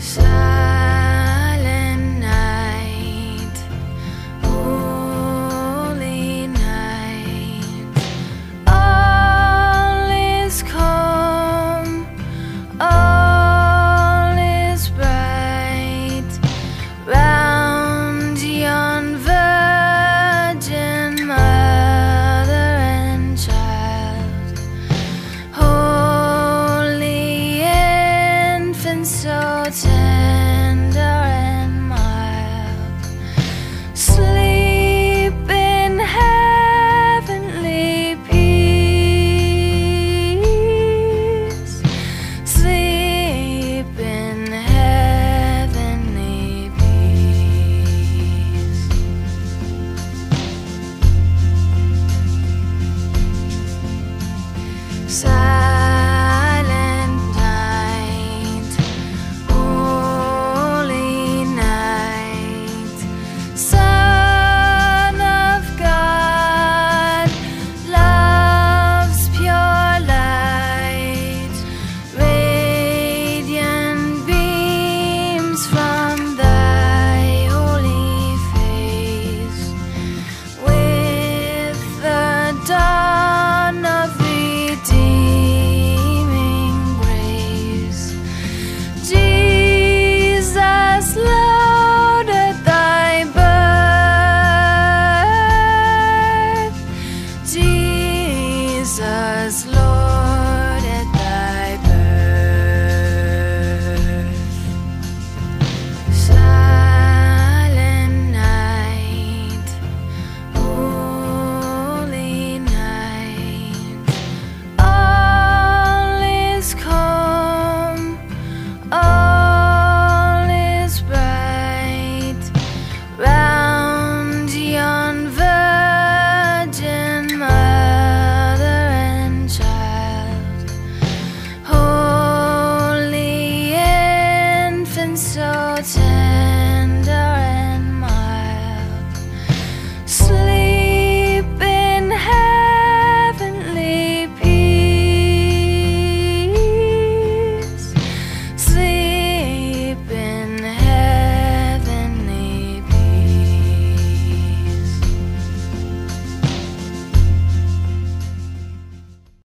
Silent so tender and mild. Sleep in heavenly peace. Sleep in heavenly peace. Side is fine. so tame